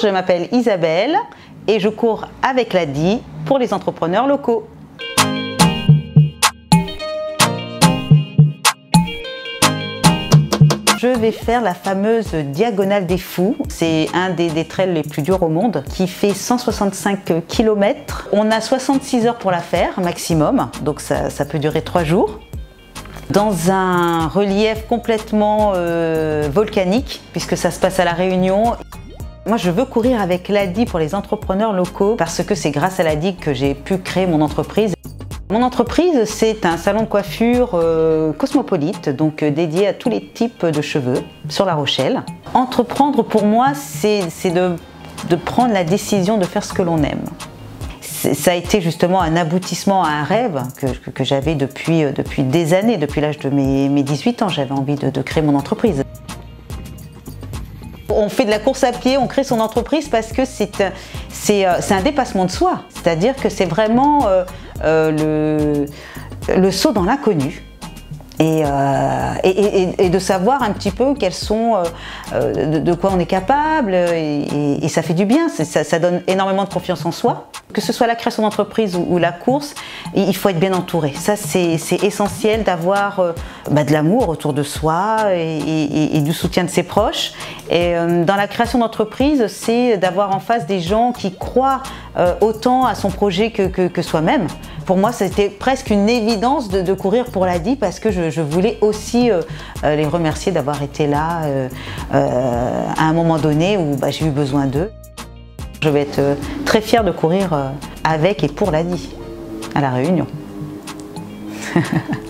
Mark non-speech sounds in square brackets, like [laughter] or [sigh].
Je m'appelle Isabelle et je cours avec l'ADI pour les entrepreneurs locaux. Je vais faire la fameuse Diagonale des Fous. C'est un des, trails les plus durs au monde qui fait 165 km. On a 66 heures pour la faire maximum, donc ça, peut durer 3 jours dans un relief complètement euh, volcanique puisque ça se passe à La Réunion. Moi, je veux courir avec l'ADI pour les entrepreneurs locaux parce que c'est grâce à l'ADI que j'ai pu créer mon entreprise. Mon entreprise, c'est un salon de coiffure euh, cosmopolite, donc euh, dédié à tous les types de cheveux sur La Rochelle. Entreprendre pour moi, c'est de, prendre la décision de faire ce que l'on aime. Ça a été justement un aboutissement à un rêve que, j'avais depuis, euh, depuis des années, depuis l'âge de mes, 18 ans, j'avais envie de créer mon entreprise. On fait de la course à pied, on crée son entreprise parce que c'est euh, un dépassement de soi. C'est-à-dire que c'est vraiment euh, euh, le, saut dans l'inconnu. Et, de savoir un petit peu de, quoi on est capable, ça fait du bien, ça, donne énormément de confiance en soi. Que ce soit la création d'entreprise ou, la course, il faut être bien entouré. Ça, c'est essentiel d'avoir euh, bah, de l'amour autour de soi et, du soutien de ses proches. Et euh, dans la création d'entreprise, c'est d'avoir en face des gens qui croient euh, autant à son projet que, soi-même. Pour moi, c'était presque une évidence de, courir pour l'ADI parce que je, voulais aussi les remercier d'avoir été là à un moment donné où bah, j'ai eu besoin d'eux. Je vais être euh, très fière de courir euh, avec et pour l'ADI à La Réunion. [laughs]